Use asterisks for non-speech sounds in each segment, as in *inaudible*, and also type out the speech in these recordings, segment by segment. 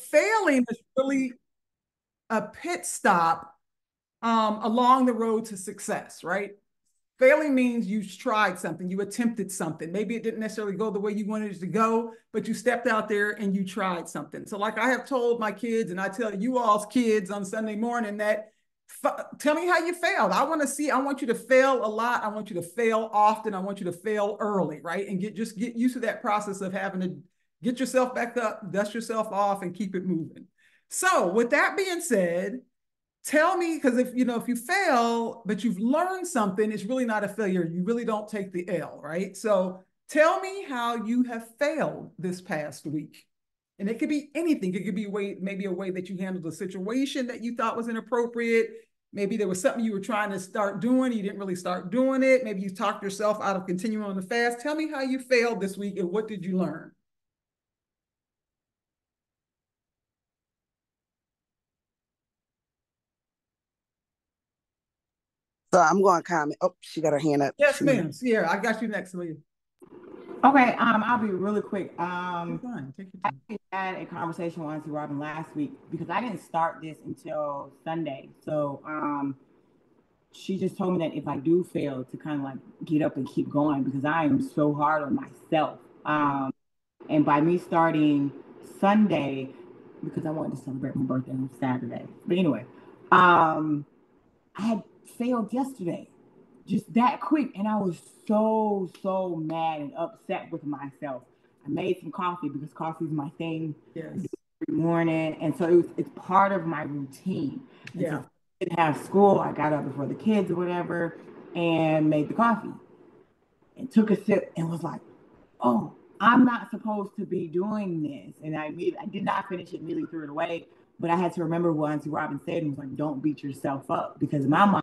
failing is really a pit stop um, along the road to success, right? Failing means you tried something, you attempted something. Maybe it didn't necessarily go the way you wanted it to go, but you stepped out there and you tried something. So, like I have told my kids, and I tell you all's kids on Sunday morning that tell me how you failed. I want to see, I want you to fail a lot. I want you to fail often. I want you to fail early, right? And get just get used to that process of having to get yourself back up, dust yourself off, and keep it moving. So, with that being said, tell me because if you know if you fail but you've learned something it's really not a failure. You really don't take the l right? So tell me how you have failed this past week. And it could be anything. It could be way maybe a way that you handled a situation that you thought was inappropriate. Maybe there was something you were trying to start doing you didn't really start doing it. Maybe you talked yourself out of continuing on the fast. Tell me how you failed this week and what did you learn So I'm going to comment. Oh, she got her hand up. Yes, ma'am. Sierra, I got you next, Leah. Okay, um, I'll be really quick. Um, I had a conversation with Auntie Robin last week because I didn't start this until Sunday. So um, she just told me that if I do fail, to kind of like get up and keep going because I am so hard on myself. Um, and by me starting Sunday, because I wanted to celebrate my birthday on Saturday. But anyway, um, I had failed yesterday, just that quick. And I was so, so mad and upset with myself. I made some coffee because coffee is my thing yes. every morning. And so it was, it's part of my routine. And yeah. So I didn't have school. I got up before the kids or whatever and made the coffee and took a sip and was like, oh, I'm not supposed to be doing this. And I, I did not finish it, immediately threw it away. But I had to remember what Auntie Robin said and was like, don't beat yourself up because my mom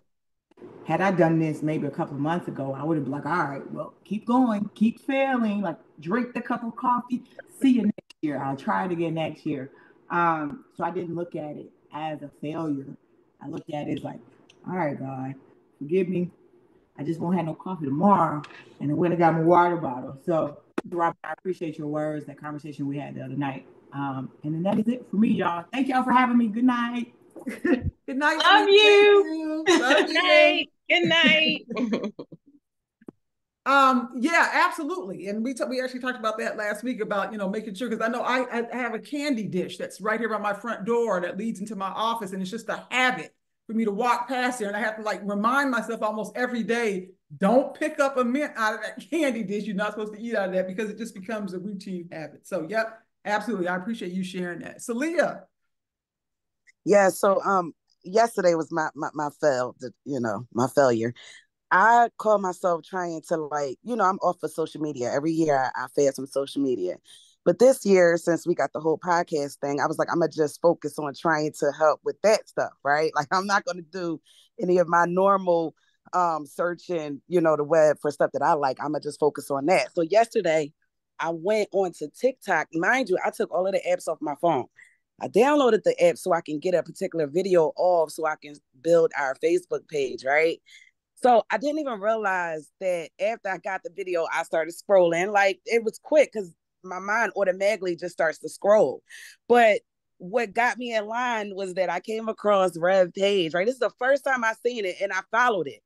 had I done this maybe a couple of months ago, I would have been like, all right, well, keep going, keep failing, like drink the cup of coffee, see you next year. I'll try it again next year. Um, so I didn't look at it as a failure. I looked at it like, all right, God, forgive me. I just won't have no coffee tomorrow. And I went and got my water bottle. So, Robin, I appreciate your words, that conversation we had the other night. Um, and then that is it for me, y'all. Thank y'all for having me. Good night. *laughs* Good night. Love you. *laughs* you. Love Good night. Good night. *laughs* um, yeah, absolutely. And we t- we actually talked about that last week about you know making sure because I know I, I have a candy dish that's right here by my front door that leads into my office, and it's just a habit for me to walk past there, and I have to like remind myself almost every day, don't pick up a mint out of that *laughs* candy dish. You're not supposed to eat out of that because it just becomes a routine habit. So, yep, absolutely. I appreciate you sharing that. So, Leah. Yeah. So, um, yesterday was my my, my fail, you know, my failure. I call myself trying to like, you know, I'm off of social media. Every year I, I fail some social media. But this year, since we got the whole podcast thing, I was like, I'm gonna just focus on trying to help with that stuff, right? Like I'm not gonna do any of my normal um searching, you know, the web for stuff that I like. I'm gonna just focus on that. So yesterday I went onto TikTok. Mind you, I took all of the apps off my phone. I downloaded the app so I can get a particular video off so I can build our Facebook page, right? So I didn't even realize that after I got the video, I started scrolling. Like it was quick because my mind automatically just starts to scroll. But what got me in line was that I came across Rev Page, right? This is the first time I seen it and I followed it.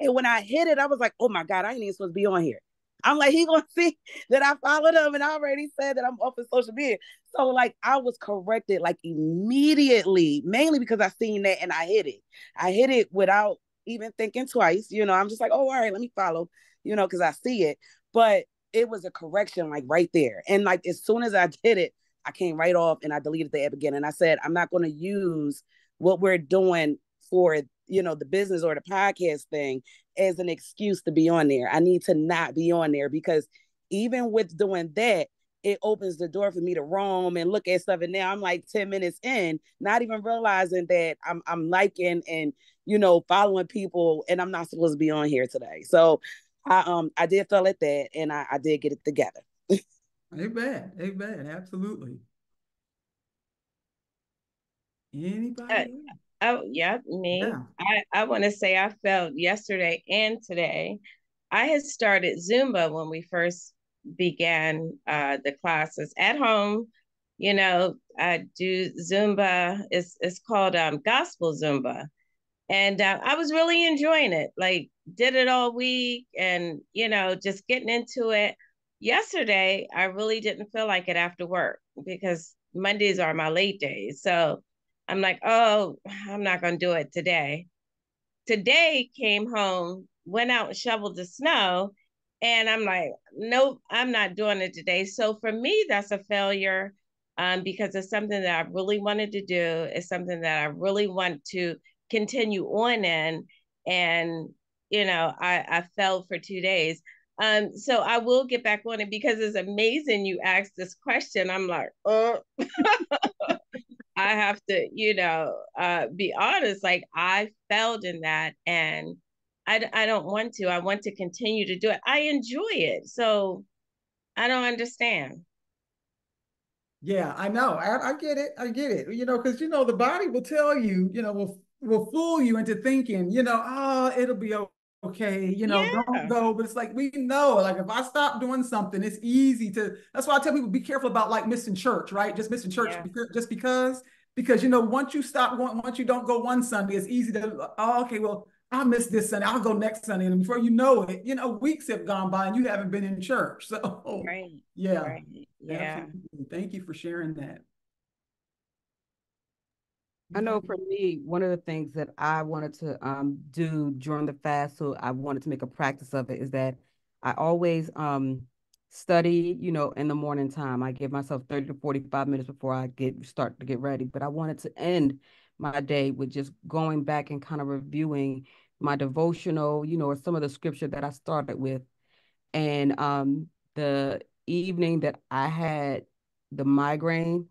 And when I hit it, I was like, oh my God, I ain't even supposed to be on here. I'm like, he gonna *laughs* see that I followed him and I already said that I'm off of social media. So like I was corrected like immediately, mainly because I seen that and I hit it. I hit it without even thinking twice. You know, I'm just like, oh, all right, let me follow, you know, because I see it. But it was a correction like right there. And like as soon as I did it, I came right off and I deleted the app again. And I said, I'm not to use what we're doing for you know the business or the podcast thing as an excuse to be on there. I need to not be on there because even with doing that, it opens the door for me to roam and look at stuff. And now I'm like 10 minutes in, not even realizing that I'm I'm liking and you know following people and I'm not supposed to be on here today. So I um I did feel at that and I, I did get it together. *laughs* Amen. Amen. Absolutely. Anybody? Uh, Oh, yeah, me. Yeah. I, I want to say I felt yesterday and today. I had started Zumba when we first began uh, the classes at home you know, I do Zumba. It's it's called um, gospel Zumba, and uh, I was really enjoying it. Like did it all week, and you know, just getting into it. Yesterday, I really didn't feel like it after work because Mondays are my late days. So I'm like, oh, I'm not gonna do it today. Today came home, went out and shoveled the snow, and I'm like, nope, I'm not doing it today. So for me, that's a failure um, because it's something that I really wanted to do. It's something that I really want to continue on in. And, you know, I, I failed for two days. Um, so I will get back on it because it's amazing you asked this question. I'm like, oh, *laughs* I have to, you know, uh, be honest. Like I failed in that, and I I don't want to. I want to continue to do it. I enjoy it, so I don't understand. Yeah, I know. I, I get it. I get it. You know, because you know the body will tell you, you know, will will fool you into thinking, you know, oh, it'll be okay. Okay, you know, yeah. don't go. But it's like we know, like if I stop doing something, it's easy to. That's why I tell people be careful about like missing church, right? Just missing church yeah. because, just because. Because you know, once you stop going, once you don't go one Sunday, it's easy to. Oh, okay, well, I'll miss this Sunday. I'll go next Sunday. And before you know it, you know, weeks have gone by and you haven't been in church. *laughs* So right. yeah. Right. Yeah. Thank you for sharing that. I know for me, one of the things that I wanted to um, do during the fast, so I wanted to make a practice of it, is that I always um, study, you know, in the morning time. I give myself 30 to 45 minutes before I get start to get ready. But I wanted to end my day with just going back and kind of reviewing my devotional, you know, or some of the scripture that I started with. And um, the evening that I had the migraine,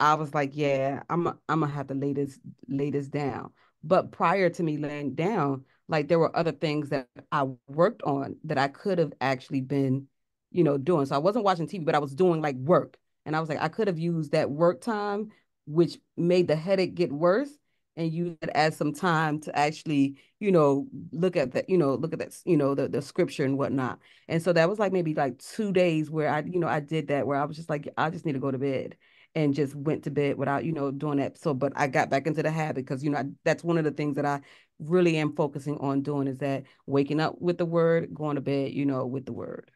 I was like, yeah, I'm I'm gonna have to lay this lay this down. But prior to me laying down, like there were other things that I worked on that I could have actually been, you know, doing. So I wasn't watching TV, but I was doing like work. And I was like, I could have used that work time, which made the headache get worse and use it as some time to actually, you know, look at that, you know, look at that, you know, the, the scripture and whatnot. And so that was like maybe like two days where I, you know, I did that where I was just like, I just need to go to bed and just went to bed without, you know, doing that. So, but I got back into the habit because, you know, that's one of the things that I really am focusing on doing is that waking up with the word, going to bed, you know, with the word.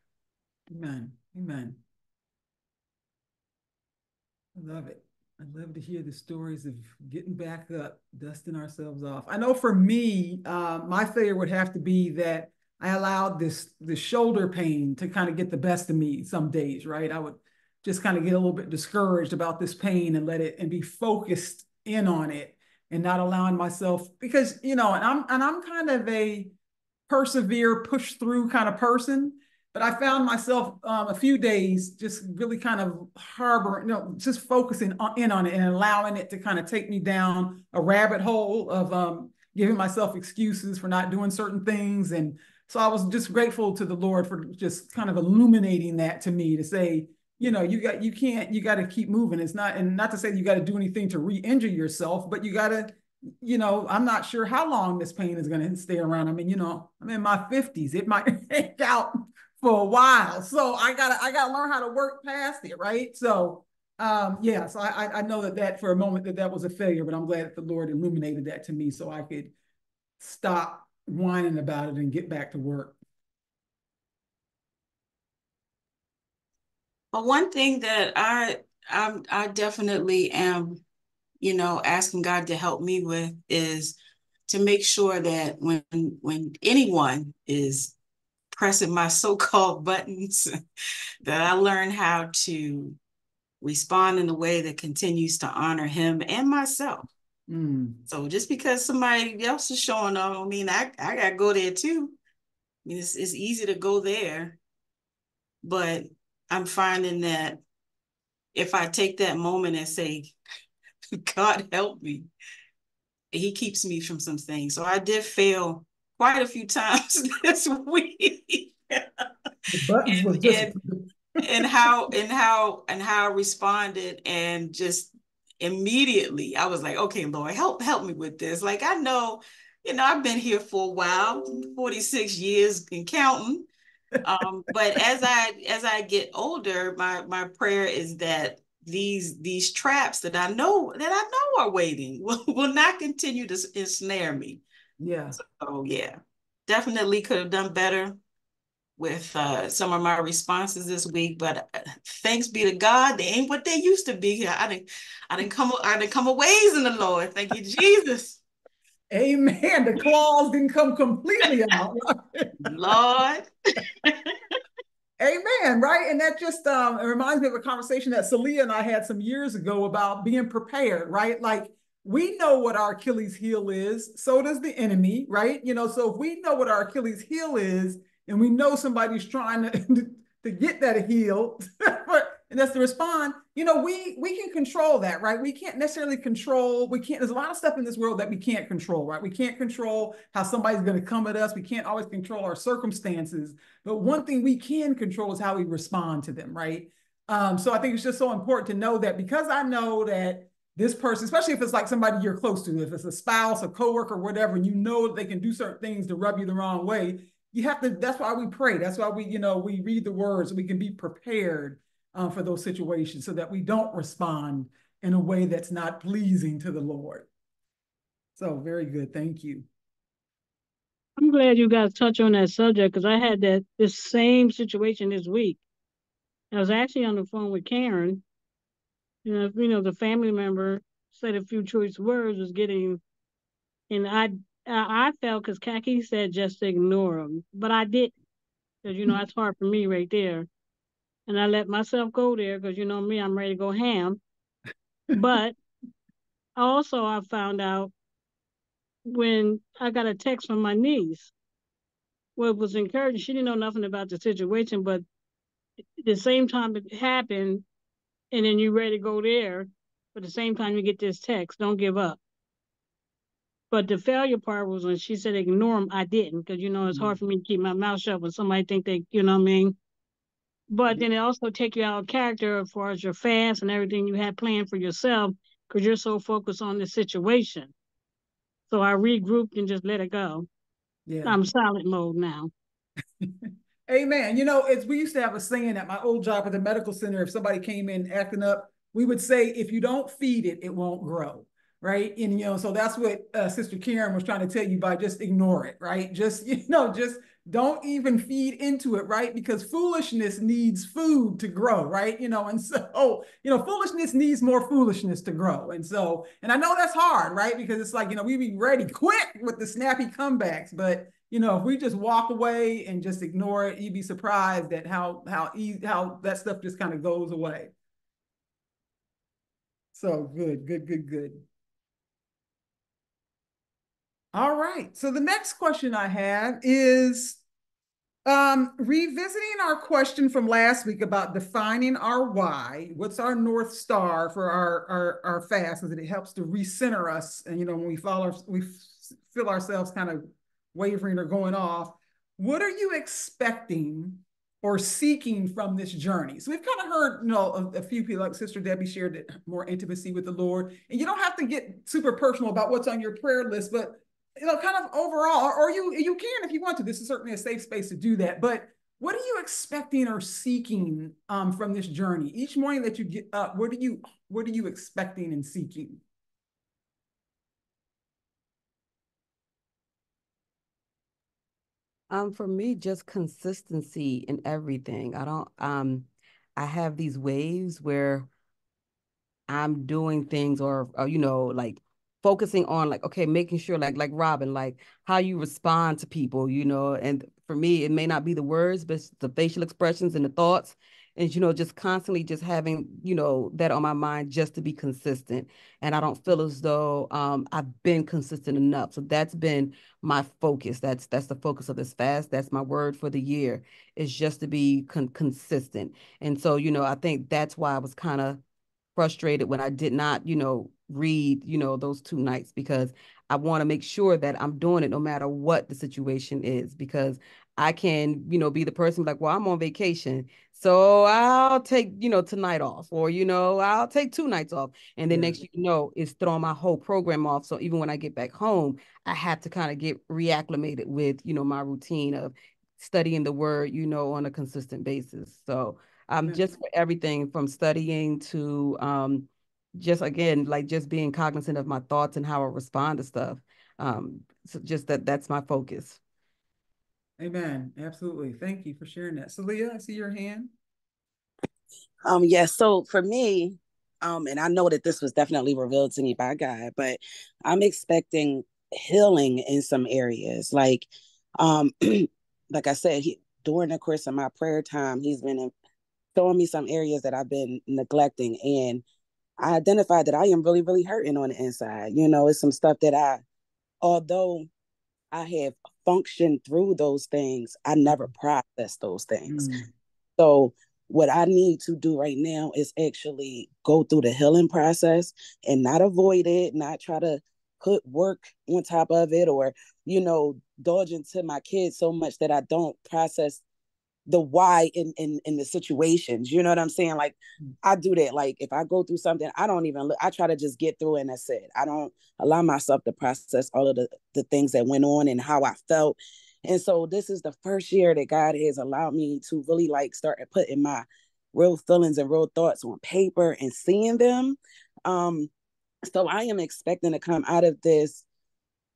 Amen. Amen. I love it. I'd love to hear the stories of getting back up, dusting ourselves off. I know for me, uh, my failure would have to be that I allowed this the shoulder pain to kind of get the best of me some days, right? I would just kind of get a little bit discouraged about this pain and let it and be focused in on it and not allowing myself because you know, and I'm and I'm kind of a persevere, push through kind of person. But I found myself um, a few days just really kind of harboring, you know, just focusing on, in on it and allowing it to kind of take me down a rabbit hole of um, giving myself excuses for not doing certain things. And so I was just grateful to the Lord for just kind of illuminating that to me to say, you know, you got you can't you got to keep moving. It's not and not to say you got to do anything to re-injure yourself, but you got to you know, I'm not sure how long this pain is going to stay around. I mean, you know, I'm in my 50s. It might *laughs* take out for a while. So I gotta I gotta learn how to work past it, right? So um yeah, so I I know that that for a moment that that was a failure, but I'm glad that the Lord illuminated that to me so I could stop whining about it and get back to work. But one thing that I I'm I definitely am, you know, asking God to help me with is to make sure that when when anyone is pressing my *laughs* so-called buttons *laughs* that I learn how to respond in a way that continues to honor him and myself. Mm. So just because somebody else is showing up, I mean, I, I gotta go there too. I mean, it's, it's easy to go there, but I'm finding that if I take that moment and say, *laughs* God help me, he keeps me from some things. So I did fail quite a few *laughs* times this week. and, and, and how and how and how I responded and just immediately I was like, okay, Lord, help help me with this. Like I know, you know, I've been here for a while, 46 years and counting. Um, but as I as I get older, my my prayer is that these these traps that I know that I know are waiting *laughs* will, will not continue to ensnare me. Yeah. So yeah, definitely could have done better with uh, some of my responses this week, but uh, thanks be to God, they ain't what they used to be. I didn't, I didn't come, I didn't come a ways in the Lord. Thank you, Jesus. Amen. The claws didn't come completely out. Lord. Amen. Right. And that just um, it reminds me of a conversation that Celia and I had some years ago about being prepared, right? Like we know what our Achilles heel is. So does the enemy, right? You know, so if we know what our Achilles heel is, and we know somebody's trying to, *laughs* to get that heel, *laughs* and that's to respond, you know, we we can control that, right? We can't necessarily control, we can't, there's a lot of stuff in this world that we can't control, right? We can't control how somebody's going to come at us. We can't always control our circumstances. But one thing we can control is how we respond to them, right? Um, so I think it's just so important to know that because I know that this person, especially if it's like somebody you're close to, if it's a spouse, a coworker, whatever, and you know they can do certain things to rub you the wrong way, you have to that's why we pray that's why we you know we read the words so we can be prepared um, for those situations so that we don't respond in a way that's not pleasing to the lord. So very good. Thank you. I'm glad you guys touch on that subject because i had that this same situation this week. I was actually on the phone with karen. You know you know the family member said a few choice words was getting and i I, I felt because Kaki said just ignore them, but I didn't. Because you know it's hard for me right there, and I let myself go there because you know me, I'm ready to go ham. but *laughs* also, I found out when I got a text from my niece. What was encouraging, she didn't know nothing about the situation, but the same time it happened, and then you're ready to go there, but the same time you get this text, don't give up. But the failure part was when she said ignore them, I didn't, because you know it's hard mm-hmm. for me to keep my mouth shut when somebody think they, you know what I mean. But then it also take you out of character as far as your fast and everything you had planned for yourself, because you're so focused on the situation. So I regrouped and just let it go. Yeah. I'm silent mode now. *laughs* Amen. You know, it's we used to have a saying at my old job at the medical center. If somebody came in acting up, we would say, if you don't feed it, it won't grow right? And you know, so that's what uh, Sister Karen was trying to tell you by just ignore it, right? Just *laughs* you know, just don't even feed into it, right? Because foolishness needs food to grow, right? You know, and so you know, foolishness needs more foolishness to grow, and so, and I know that's hard, right? Because it's like you know, we be ready quick with the snappy comebacks, but you know, if we just walk away and just ignore it, you'd be surprised at how how easy how that stuff just kind of goes away. So good, good, good, good. All right. So the next question I have is um, revisiting our question from last week about defining our why. What's our north star for our our, our fast? Because it helps to recenter us, and you know when we follow, we feel ourselves kind of wavering or going off. What are you expecting or seeking from this journey. So we've kind of heard, you know, a, a, few people like Sister Debbie shared more intimacy with the Lord. And you don't have to get super personal about what's on your prayer list, but you know, kind of overall, or, you you can if you want to. This is certainly a safe space to do that. But what are you expecting or seeking um, from this journey? Each morning that you get up, what are you what are you expecting and seeking? Um, for me, just consistency in everything. I don't um I have these waves where I'm doing things or, or you know, like focusing on like okay making sure like like robin like how you respond to people you know and for me it may not be the words but the facial expressions and the thoughts and you know just constantly just having you know that on my mind just to be consistent and i don't feel as though um, i've been consistent enough. So that's been my focus. That's that's the focus of this fast. That's my word for the year is just to be con- consistent. And so you know i think that's why i was kind of frustrated when i did not you know read, you know, those two nights because I want to make sure that I'm doing it no matter what the situation is because I can, you know, be the person like, well, I'm on vacation. So I'll take, you know, tonight off, or, you know, I'll take two nights off. And then yeah. next, you know, it's throwing my whole program off. So even when I get back home, I have to kind of get reacclimated with, you know, my routine of studying the word, you know, on a consistent basis. So um, just for everything from studying to um, just again, like just being cognizant of my thoughts and how I respond to stuff. Um, so just that that's my focus. Amen. Absolutely. Thank you for sharing that. Celia, I see your hand. Um, yes. Yeah, so for me, um, and I know that this was definitely revealed to me by God, but I'm expecting healing in some areas. Like, um, *clears throat* like I said, he, during the course of my prayer time, he's been showing me some areas that I've been neglecting, and I identified that I am really, really hurting on the inside. You know, it's some stuff that I, although I have functioned through those things, I never processed those things. Mm. So what I need to do right now is actually go through the healing process and not avoid it, not try to put work on top of it or, you know, dodge into my kids so much that I don't process the why in, in in the situations. You know what I'm saying? Like mm. I do that. Like if I go through something, I don't even look, I try to just get through and that's it. I don't allow myself to process all of the, the things that went on and how I felt and so this is the first year that God has allowed me to really like start putting my real feelings and real thoughts on paper and seeing them. Um, so I am expecting to come out of this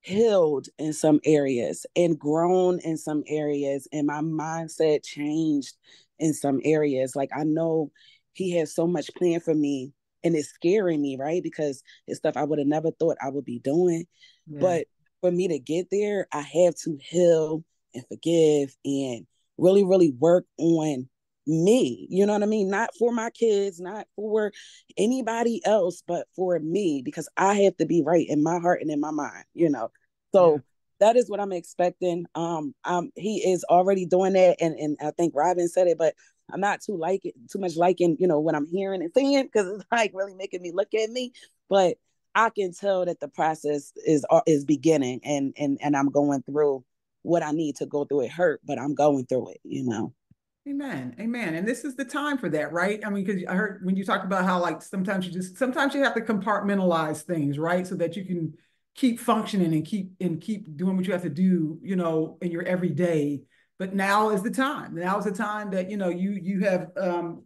healed in some areas and grown in some areas and my mindset changed in some areas. Like I know he has so much planned for me and it's scaring me, right? Because it's stuff I would have never thought I would be doing. Yeah. But for me to get there, I have to heal and forgive and really, really work on me. You know what I mean? Not for my kids, not for anybody else, but for me, because I have to be right in my heart and in my mind, you know. So yeah. that is what I'm expecting. Um, um, he is already doing that, and and I think Robin said it, but I'm not too like it, too much liking, you know, what I'm hearing and seeing because it's *laughs* like really making me look at me. But I can tell that the process is uh, is beginning and and and I'm going through what I need to go through. It hurt, but I'm going through it, you know. Amen. Amen. And this is the time for that, right? I mean, because I heard when you talked about how like sometimes you just sometimes you have to compartmentalize things, right? So that you can keep functioning and keep and keep doing what you have to do, you know, in your everyday. But now is the time. Now is the time that you know you you have um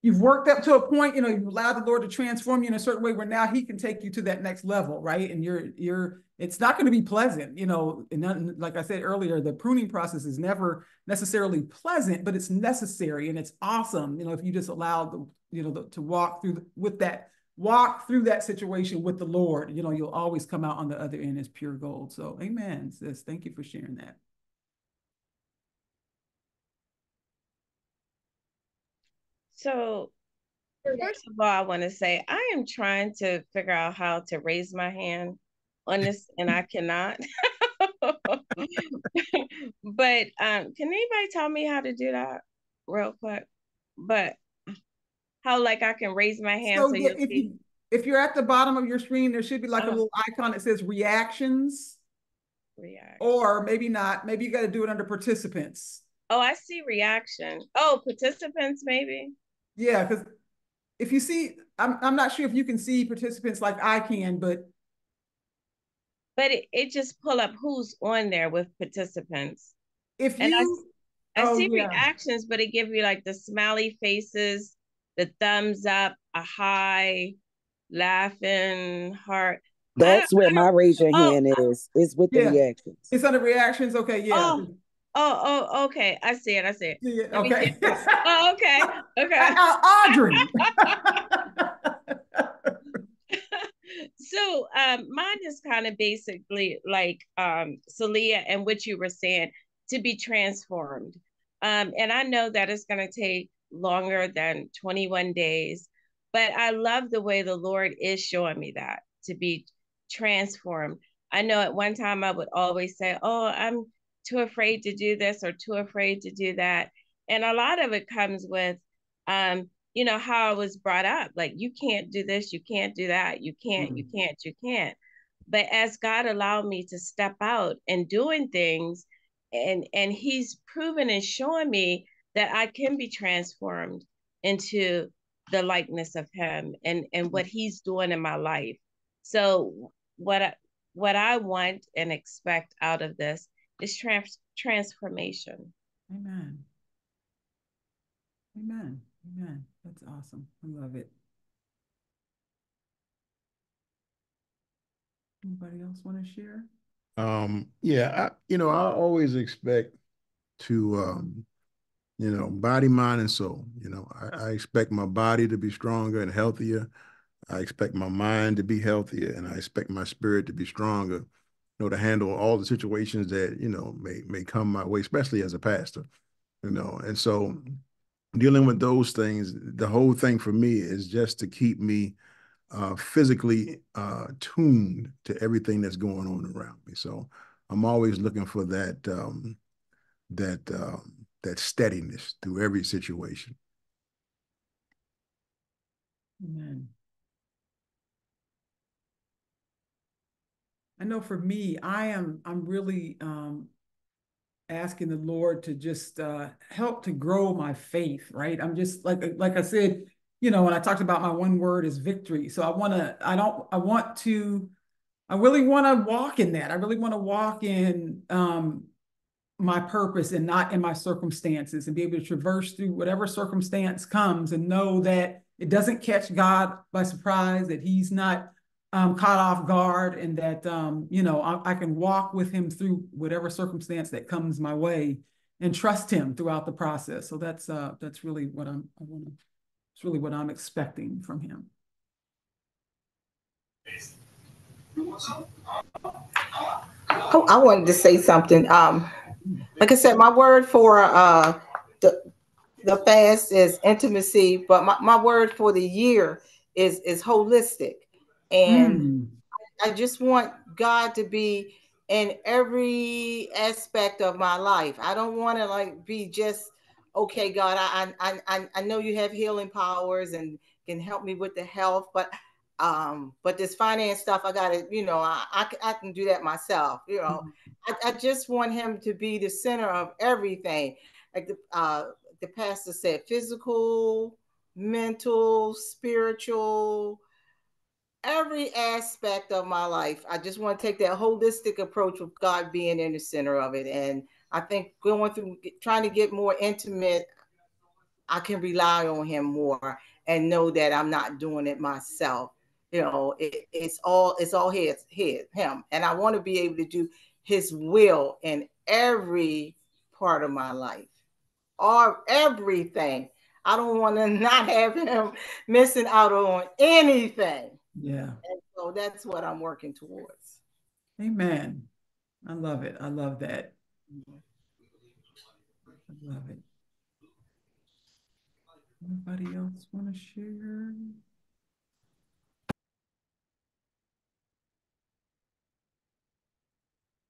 you've worked up to a point, you know, you've allowed the Lord to transform you in a certain way where now he can take you to that next level, right? And you're you're it's not going to be pleasant, you know, and like I said earlier, the pruning process is never necessarily pleasant, but it's necessary and it's awesome, you know, if you just allow the, you know, the, to walk through the, with that walk through that situation with the Lord, you know, you'll always come out on the other end as pure gold. So, amen, sis. Thank you for sharing that. So, first of all, I want to say I am trying to figure out how to raise my hand on this, and I cannot. *laughs* but um, can anybody tell me how to do that real quick? But how like I can raise my hand so, so yeah, if you if you're at the bottom of your screen, there should be like a uh-huh. little icon that says reactions. React. Or maybe not. Maybe you got to do it under participants. Oh, I see reaction. Oh, participants, maybe. Yeah, because if you see, I'm I'm not sure if you can see participants like I can, but but it, it just pull up who's on there with participants. If you, and I, I oh, see yeah. reactions, but it give you like the smiley faces, the thumbs up, a high, laughing heart. That's where my raise your oh, hand is. Is with the reactions. It's under reactions. Okay, yeah. Oh, Oh, oh, okay. I see it. I see it. Yeah, okay. oh, okay. Okay. *laughs* Uh, Audrey. *laughs* so um mine is kind of basically like um Celia and what you were saying to be transformed. Um, and I know that it's gonna take longer than 21 days, but I love the way the Lord is showing me that to be transformed. I know at one time I would always say, Oh, I'm too afraid to do this or too afraid to do that. And a lot of it comes with, um, you know, how I was brought up. Like, you can't do this, you can't do that, you can't, mm-hmm. you can't, you can't. But as God allowed me to step out and doing things, and and He's proven and showing me that I can be transformed into the likeness of Him and and what He's doing in my life. So what I, what I want and expect out of this is trans- transformation. Amen. Amen. Amen. That's awesome. I love it. Anybody else want to share? Um, yeah, I, you know, I always expect to, um, you know, body, mind, and soul. You know, I, I expect my body to be stronger and healthier. I expect my mind to be healthier, and I expect my spirit to be stronger. You know, to handle all the situations that you know may may come my way, especially as a pastor. You know, and so dealing with those things, the whole thing for me is just to keep me uh, physically uh, tuned to everything that's going on around me. So I'm always looking for that um, that um, that steadiness through every situation. Amen. I know for me, I am I'm really um, asking the Lord to just uh, help to grow my faith. Right, I'm just like like I said, you know, when I talked about my one word is victory. So I want to, I don't, I want to, I really want to walk in that. I really want to walk in um, my purpose and not in my circumstances and be able to traverse through whatever circumstance comes and know that it doesn't catch God by surprise, that he's not um, caught off guard and that, um, you know, I, I can walk with him through whatever circumstance that comes my way and trust him throughout the process. So that's, uh, that's really what I'm, I want to it's really what I'm expecting from him. Oh, I wanted to say something. Um, like I said, my word for uh, the the fast is intimacy, but my, my word for the year is is holistic, and mm. I just want God to be in every aspect of my life. I don't want to like be just okay, God, I I I, I know you have healing powers and can help me with the health, but um, but this finance stuff, I got to, you know, I, I, I can do that myself. You know, mm-hmm. I, I just want him to be the center of everything. Like the uh, the pastor said, physical, mental, spiritual, every aspect of my life. I just want to take that holistic approach of God being in the center of it. And I think going through trying to get more intimate, I can rely on him more and know that I'm not doing it myself. You know, it, it's all it's all his his him, and I want to be able to do his will in every part of my life, or everything. I don't want to *laughs* not have him missing out on anything. Yeah. And so that's what I'm working towards. Amen. I love it. I love that. Mm-hmm. I love it. Anybody else want to share?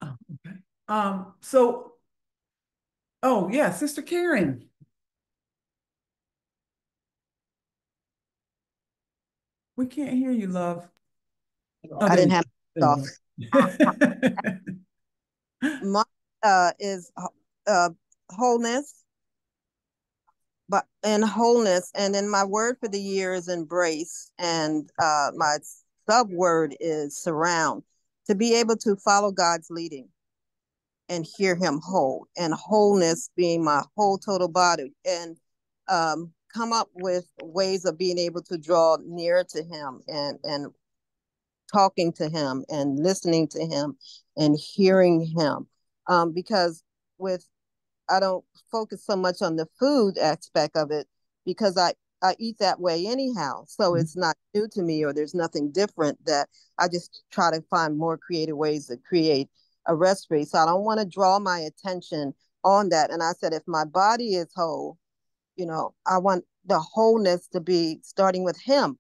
Oh, okay. Um, so, oh yeah, Sister Karen. We can't hear you, love. Oh, I didn't have off. *laughs* My uh, is uh, wholeness, but in wholeness, and then my word for the year is embrace, and uh, my sub word is surround. To be able to follow God's leading and hear Him whole, and wholeness being my whole total body, and um, come up with ways of being able to draw nearer to Him and and talking to Him and listening to Him and hearing Him, um, because with I don't focus so much on the food aspect of it because I I eat that way anyhow. So mm-hmm. it's not new to me or there's nothing different that I just try to find more creative ways to create a recipe. So I don't want to draw my attention on that. And I said, if my body is whole, you know, I want the wholeness to be starting with him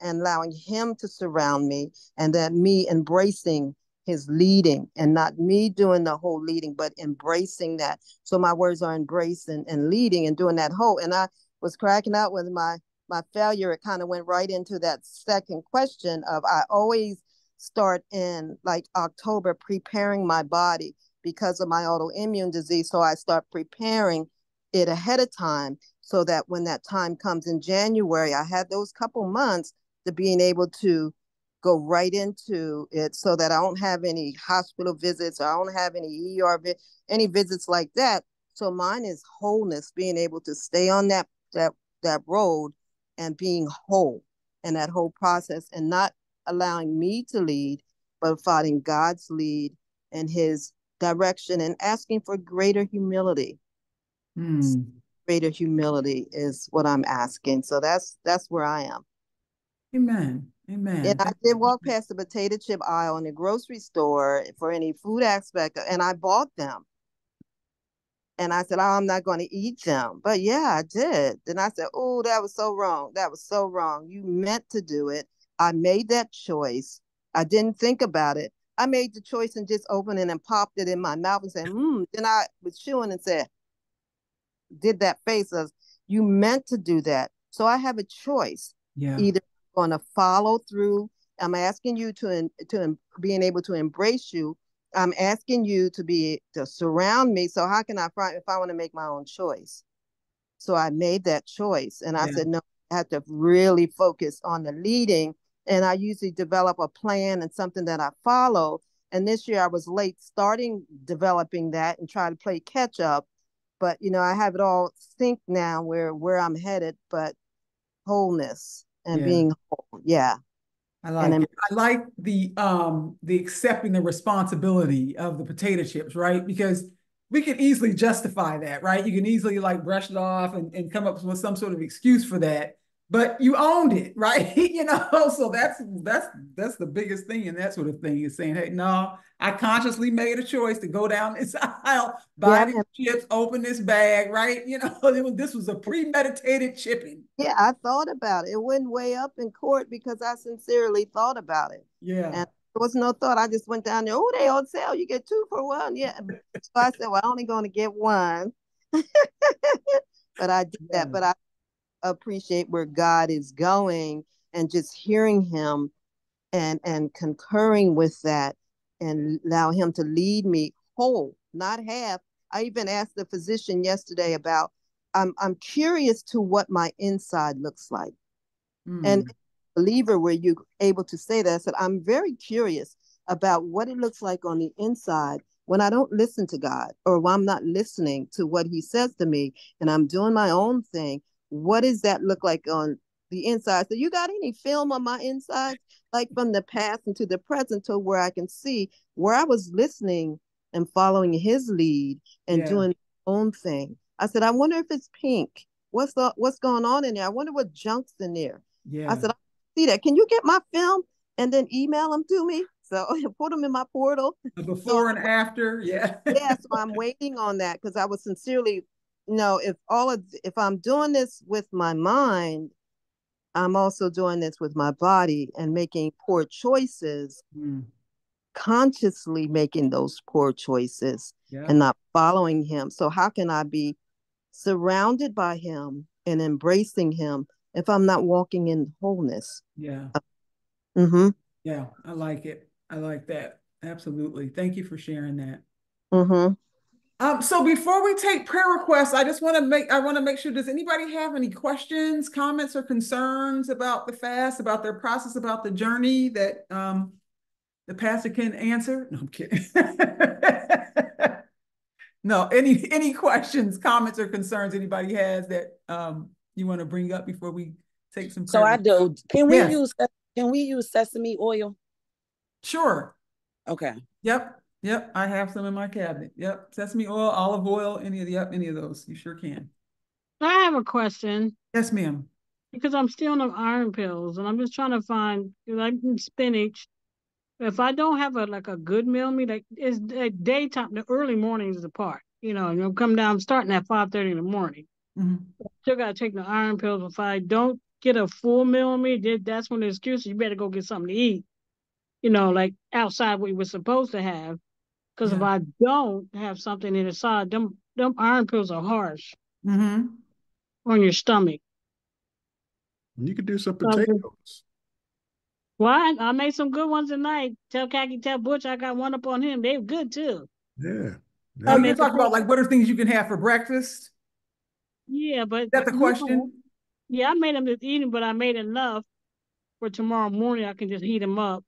and allowing him to surround me and that me embracing his leading and not me doing the whole leading, but embracing that. So my words are embracing and leading and doing that whole. And I was cracking out with my my failure. It kind of went right into that second question of I always start in like October preparing my body because of my autoimmune disease. So I start preparing it ahead of time so that when that time comes in January, I had those couple months to being able to go right into it so that I don't have any hospital visits, I don't have any ER vi- any visits like that. So mine is wholeness, being able to stay on that that that road and being whole in that whole process and not allowing me to lead, but following God's lead and his direction and asking for greater humility. Hmm. Greater humility is what I'm asking. So that's that's where I am. Amen. Amen. And I did walk past the potato chip aisle in the grocery store for any food aspect, and I bought them. And I said, oh, I'm not going to eat them. But yeah, I did. Then I said, Oh, that was so wrong. That was so wrong. You meant to do it. I made that choice. I didn't think about it. I made the choice and just opened it and popped it in my mouth and said, hmm. Then I was chewing and said, did that face of, you meant to do that. So I have a choice. Yeah. Either going to follow through. I'm asking you to to being able to embrace you. I'm asking you to be to surround me. So how can I find if I want to make my own choice? So I made that choice, and I yeah. said no. I have to really focus on the leading, and I usually develop a plan and something that I follow. And this year I was late starting developing that and try to play catch up. But you know I have it all synced now where where I'm headed. But wholeness and yeah. being whole. Yeah. I like it. I like the um the accepting the responsibility of the potato chips, right? Because we can easily justify that, right? You can easily like brush it off and, and come up with some sort of excuse for that but you owned it, *laughs* right? you know, so that's that's that's the biggest thing and that sort of thing is saying, hey, no, I consciously made a choice to go down this *laughs* aisle, buy yeah. these chips, open this bag, right? You know, *laughs* was, this was a premeditated chipping. Yeah, I thought about it. It went way up in court because I sincerely thought about it. Yeah. And there was no thought. I just went down there. Oh, they on sale. You get two for one. Yeah. so I said, well, I'm only going to get one. but I did yeah. that. But I appreciate where God is going and just hearing him and and concurring with that and allow him to lead me whole, not half. I even asked the physician yesterday about I'm I'm curious to what my inside looks like. Mm. And believer were you able to say that? I said, I'm very curious about what it looks like on the inside when I don't listen to God or when I'm not listening to what he says to me and I'm doing my own thing what does that look like on the inside? So you got any film on my inside, like from the past into the present, to where I can see where I was listening and following his lead and yeah. doing my own thing. I said, I wonder if it's pink. What's the what's going on in there? I wonder what junk's in there. Yeah. I said, I see that. Can you get my film and then email them to me? So *laughs* put them in my portal. Before so, and after, yeah. yeah. So *laughs* I'm waiting on that because I was sincerely know, if all of if I'm doing this with my mind, I'm also doing this with my body and making poor choices, mm. consciously making those poor choices yeah. and not following him. So how can I be surrounded by him and embracing him if I'm not walking in wholeness? Yeah. Mm-hmm. Yeah, I like it. I like that. Absolutely. Thank you for sharing that. Mm-hmm. Um, so before we take prayer requests, I just want to make I want to make sure. Does anybody have any questions, comments, or concerns about the fast, about their process, about the journey that um, the pastor can answer? No, I'm kidding. *laughs* no, any any questions, comments, or concerns anybody has that um, you want to bring up before we take some. So I do. Can we yes. use can we use sesame oil? Sure. Okay. Yep. Yep, I have some in my cabinet. Yep, sesame oil, olive oil, any of the yep, any of those. You sure can. I have a question. Yes, ma'am. Because I'm still on iron pills, and I'm just trying to find like spinach. If I don't have a like a good meal, me like it's like daytime, the early mornings is the part. You know, and I'm come down starting at five thirty in the morning. Mm-hmm. Still gotta take the iron pills. If I don't get a full meal on me, that's when the excuse you better go get something to eat. You know, like outside what you were supposed to have. Because yeah. if I don't have something in inside, them them iron pills are harsh mm-hmm. on your stomach. You could do some potatoes. Well, I, I, made some good ones tonight. Tell Khaki, tell Butch I got one up on him. They were good too. Yeah. yeah. Oh, you talk about like what are things you can have for breakfast? Yeah, but Is that the question? Yeah, I made them this evening, but I made enough for tomorrow morning. I can just heat them up.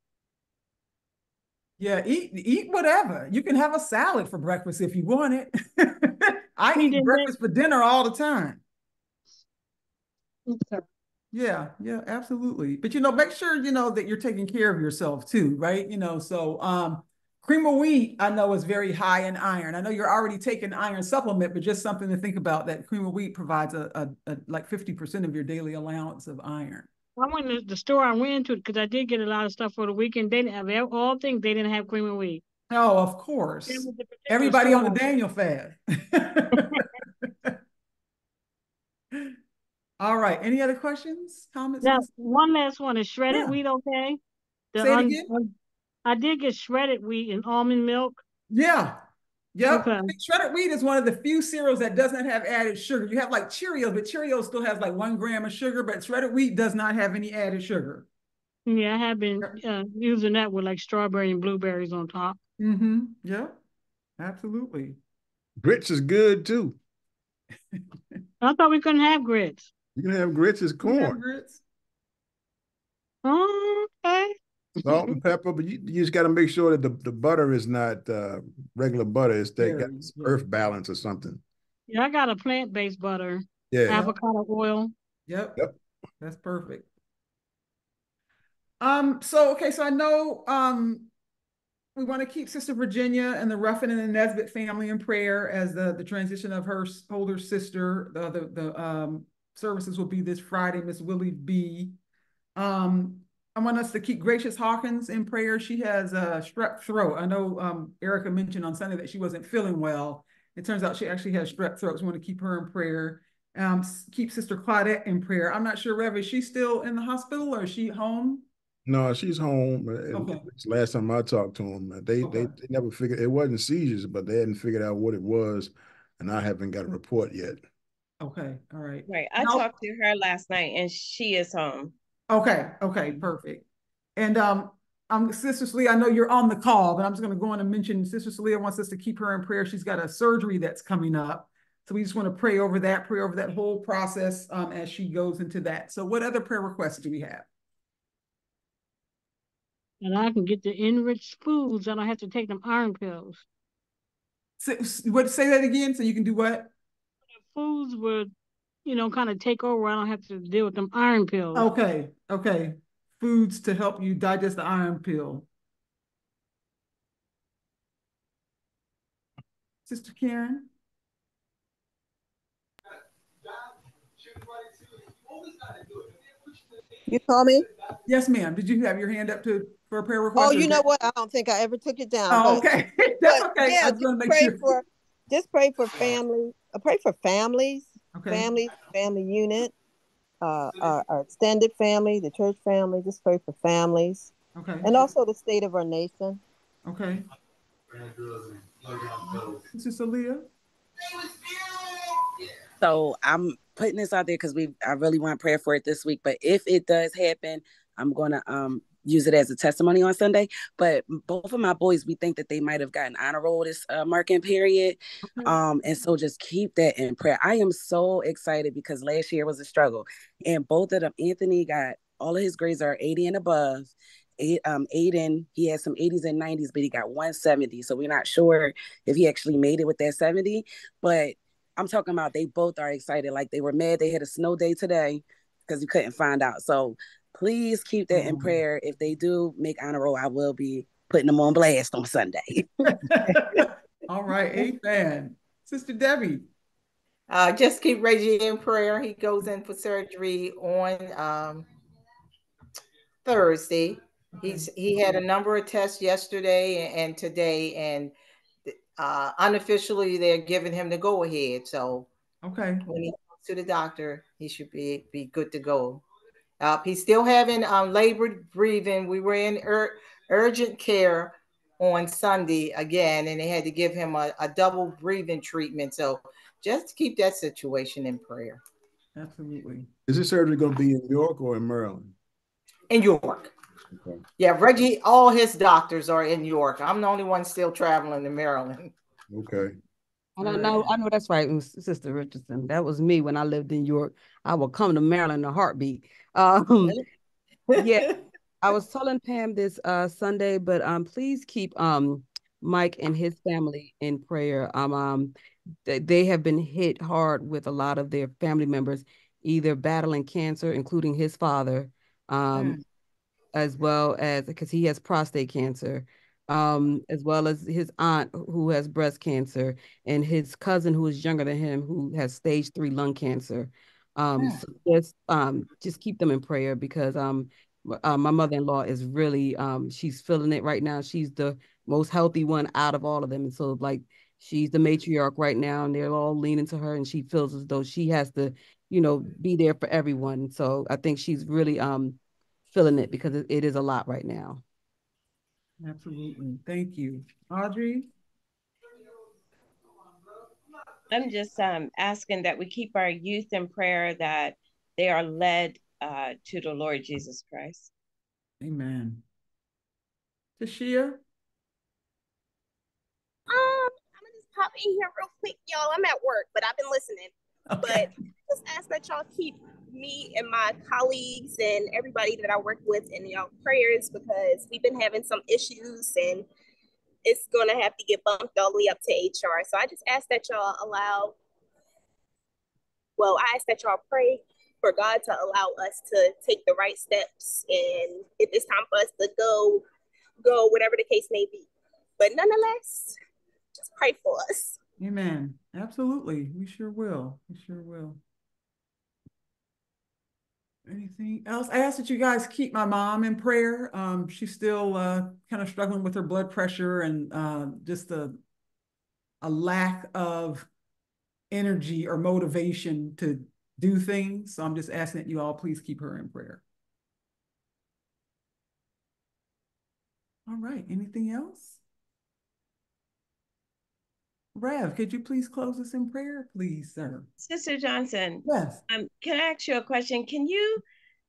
Yeah, eat eat whatever. You can have a salad for breakfast if you want it. *laughs* I eat breakfast for dinner all the time. Okay. Yeah, yeah, absolutely. But you know, make sure you know that you're taking care of yourself too, right? You know, so um cream of wheat I know is very high in iron. I know you're already taking iron supplement, but just something to think about that cream of wheat provides a, a, a like 50% of your daily allowance of iron. I went to the store I went to it because I did get a lot of stuff for the weekend. They didn't have all things. They didn't have cream of wheat. Oh, of course. Everybody on the Daniel fast. *laughs* All right. Any other questions, comments? Now, one last one. Is shredded yeah. wheat okay? The Say it again? I did get shredded wheat and almond milk. Yeah. Yep. Okay. Shredded wheat is one of the few cereals that does not have added sugar. You have like Cheerios, but Cheerios still has like one gram of sugar, but shredded wheat does not have any added sugar. Yeah, I have been uh, using that with like strawberry and blueberries on top. Mm-hmm. Yeah, absolutely. Grits is good too. I thought we couldn't have grits. You can have grits as corn. grits. Oh, okay. Salt and pepper, but you, you just got to make sure that the, the butter is not uh, regular butter. It's they got earth balance or something. Yeah, I got a plant based butter. Yeah. Avocado oil. Yep. Yep. That's perfect. Um, so okay, so I know um we want to keep Sister Virginia and the Ruffin and the Nesbitt family in prayer as the the transition of her older sister. The the, the um services will be this Friday, Miss Willie B. Um, I want us to keep Gracious Hawkins in prayer. She has a strep throat. I know um, Erica mentioned on Sunday that she wasn't feeling well. It turns out she actually has strep throat. So we want to keep her in prayer. Um, keep Sister Claudette in prayer. I'm not sure, Rev, is she still in the hospital or is she home? No, she's home. Okay. Last time I talked to them, they, okay. they they never figured it wasn't seizures, but they hadn't figured out what it was, and I haven't got a report yet. Okay, all right. Right. I talked to her last night and she is home. Okay, okay, perfect. And um, um, Sister Celia, I know you're on the call, but I'm just going to go on and mention Sister Celia wants us to keep her in prayer. She's got a surgery that's coming up. So we just want to pray over that, pray over that whole process um, as she goes into that. So what other prayer requests do we have? And I can get the enriched foods. And I don't have to take them iron pills. Say, what, say that again so you can do what? foods would, you know, kind of take over. I don't have to deal with them iron pills. Okay, okay. Foods to help you digest the iron pill. Sister Karen? You call me? Yes, ma'am. Did you have your hand up to for a prayer request? Oh, you know what? I don't think I ever took it down. Oh, but, okay. *laughs* That's okay. Yeah, just pray sure. for just pray for family. Uh, pray for families, okay. families, family unit, uh, our, our, extended family, the church family. Just pray for families. Okay. And also the state of our nation. Okay. This is Aaliyah. So I'm putting this out there because we I really want prayer for it this week. But if it does happen, I'm gonna um use it as a testimony on Sunday. But both of my boys, we think that they might have gotten honor roll this uh, marking period. Um, and so just keep that in prayer. I am so excited because last year was a struggle, and both of them, Anthony got all of his grades are 80 and above. Um, Aiden, he had some 80s and 90s, but he got 170. So we're not sure if he actually made it with that 70. But I'm talking about they both are excited. Like they were mad they had a snow day today because you couldn't find out. So please keep that in mm. prayer. If they do make honor roll, I will be putting them on blast on Sunday. *laughs* All right, amen. Sister Debbie. Uh, just keep Reggie in prayer. He goes in for surgery on um, Thursday. He's he had a number of tests yesterday and today, and uh, unofficially they're giving him the go ahead. So okay, when he goes to the doctor, he should be be good to go. Uh, he's still having um, labored breathing. We were in ur- urgent care on Sunday again, and they had to give him a, a double breathing treatment. So just keep that situation in prayer. Absolutely. Is this surgery going to be in York or in Maryland? In York. Okay. Yeah, Reggie, all his doctors are in York. I'm the only one still traveling to Maryland. Okay. I know. I know that's right, Sister Richardson. That was me when I lived in York. I would come to Maryland in a heartbeat. *laughs* Um, yeah, *laughs* I was telling Pam this uh, Sunday, but um, please keep um Mike and his family in prayer. Um, um, they have been hit hard with a lot of their family members either battling cancer, including his father, um, mm. as well as because he has prostate cancer, um, as well as his aunt who has breast cancer, and his cousin who is younger than him who has stage three lung cancer. Um, yeah. so just um, just keep them in prayer because um, uh, my mother-in-law is really um, she's feeling it right now. She's the most healthy one out of all of them, and so like she's the matriarch right now, and they're all leaning to her, and she feels as though she has to, you know, be there for everyone. So I think she's really um feeling it because it, it is a lot right now. Absolutely. Thank you. Audrey? I'm just um, asking that we keep our youth in prayer that they are led uh, to the Lord Jesus Christ. Amen. Tashia? Um, I'm gonna just pop in here real quick, y'all. I'm at work, but I've been listening. Okay. But just ask that y'all keep me and my colleagues and everybody that I work with in y'all prayers because we've been having some issues and it's gonna have to get bumped all the way up to HR. So I just ask that y'all allow, well, I ask that y'all pray for God to allow us to take the right steps and if it's time for us to go, go, whatever the case may be. But nonetheless, just pray for us. Amen. Absolutely. We sure will. We sure will. Anything else? I ask that you guys keep my mom in prayer. Um, she's still uh, kind of struggling with her blood pressure and uh, just a, a lack of energy or motivation to do things. So I'm just asking that you all please keep her in prayer. All right. Anything else? Rev, could you please close us in prayer, please, sir? Sister Johnson. Yes. Um, can I ask you a question? Can you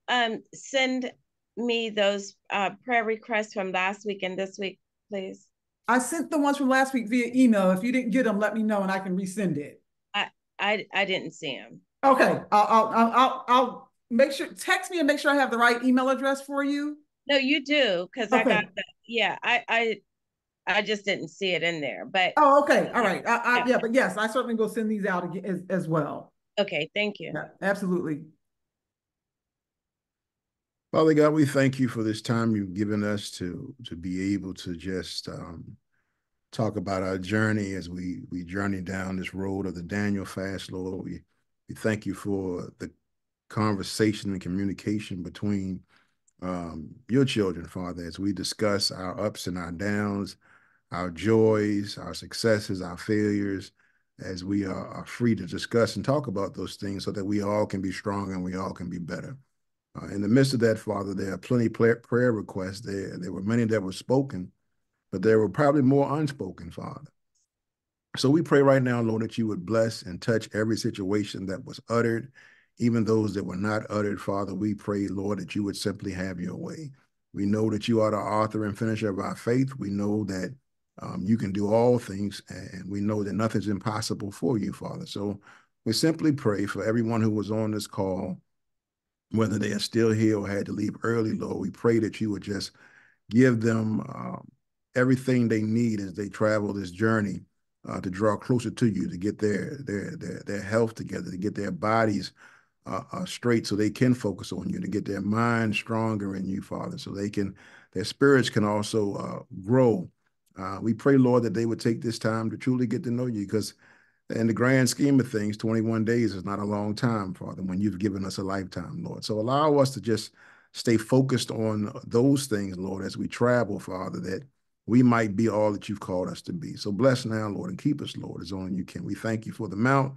um send me those uh prayer requests from last week and this week, please? I sent the ones from last week via email. If you didn't get them, let me know and I can resend it. I I I didn't see them. Okay, I'll I'll I'll, I'll make sure text me and make sure I have the right email address for you. No, you do because okay. I got the yeah. I I I just didn't see it in there. But oh, okay, all right. I, I, yeah, but yes, I certainly go send these out again as, as well. Okay, thank you. Yeah, absolutely. Father God, we thank you for this time you've given us to to be able to just um, talk about our journey as we we journey down this road of the Daniel fast, Lord. We we thank you for the conversation and communication between um, your children, Father, as we discuss our ups and our downs, our joys, our successes, our failures, as we are, are, free to discuss and talk about those things so that we all can be strong and we all can be better. Uh, in the midst of that, Father, there are plenty prayer requests. There, there were many that were spoken, but there were probably more unspoken, Father. So we pray right now, Lord, that you would bless and touch every situation that was uttered, even those that were not uttered, Father. We pray, Lord, that you would simply have your way. We know that you are the author and finisher of our faith. We know that um, you can do all things, and we know that nothing's impossible for you, Father. So we simply pray for everyone who was on this call, whether they are still here or had to leave early, Lord. We pray that you would just give them um, everything they need as they travel this journey uh, to draw closer to you, to get their their their their health together, to get their bodies uh, uh, straight, so they can focus on you, to get their mind stronger in you, Father, so they can their spirits can also uh, grow uh, we pray, Lord, that they would take this time to truly get to know you because, in the grand scheme of things, 21 days is not a long time, Father, when you've given us a lifetime, Lord. So allow us to just stay focused on those things, Lord, as we travel, Father, that we might be all that you've called us to be. So bless now, Lord, and keep us, Lord, as only you can. We thank you for the mount.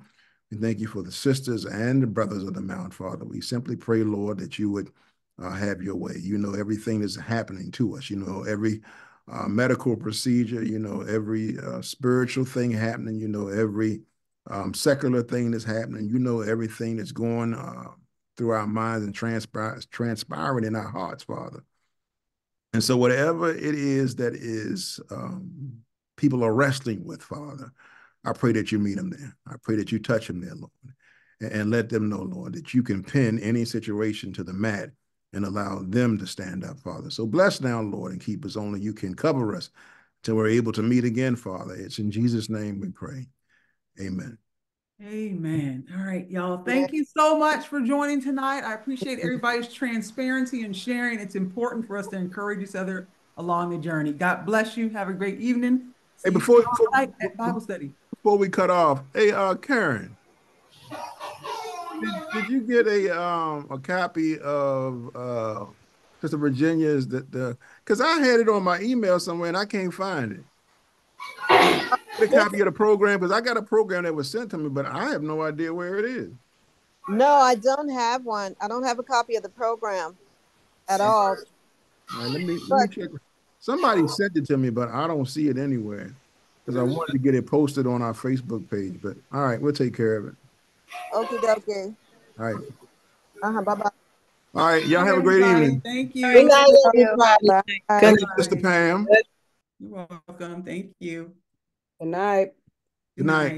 We thank you for the sisters and the brothers of the mount, Father. We simply pray, Lord, that you would uh, have your way. You know everything that's happening to us. You know every uh, medical procedure, you know, every uh, spiritual thing happening, you know, every um, secular thing that's happening, you know, everything that's going uh, through our minds and transpiring in our hearts, Father. And so, whatever it is that is um, people are wrestling with, Father, I pray that you meet them there. I pray that you touch them there, Lord, and, and let them know, Lord, that you can pin any situation to the mat and allow them to stand up, Father. So bless now, Lord, and keep us only you can cover us till we're able to meet again, Father. It's in Jesus' name we pray. Amen. Amen. All right, y'all. Thank you so much for joining tonight. I appreciate everybody's transparency and sharing. It's important for us to encourage each other along the journey. God bless you. Have a great evening. Hey, before, before, at Bible study. Before we cut off, hey, uh, Karen, did, did you get a um a copy of uh Sister Virginia's that the because I had it on my email somewhere and I can't find it. A copy of the program because I got a program that was sent to me, but I have no idea where it is. No, I don't have one. I don't have a copy of the program at all. all right, let me let me check. Somebody sent it to me, but I don't see it anywhere because I wanted to get it posted on our Facebook page. But all right, we'll take care of it. Okay, okay. All right. Uh-huh. Bye bye. All right. Y'all have a great evening. Thank you. Good night, everybody. Thank you, Mr. Pam. You're welcome. Thank you. Good night. Good night.